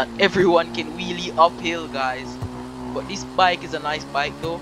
Not everyone can wheelie uphill, guys. But this bike is a nice bike though.